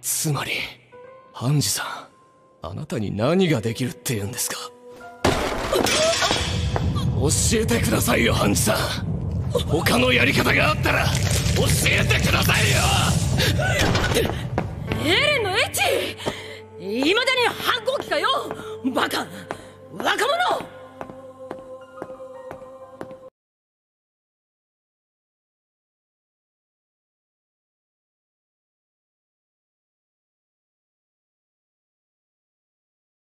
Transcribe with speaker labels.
Speaker 1: つまりハンジさんあなたに何ができるって言うんですか？教えてくださいよハンジさん。他のやり方があったら教えてくださいよ。
Speaker 2: エレンのエッチ！いまだに反抗期かよ！バカ！若者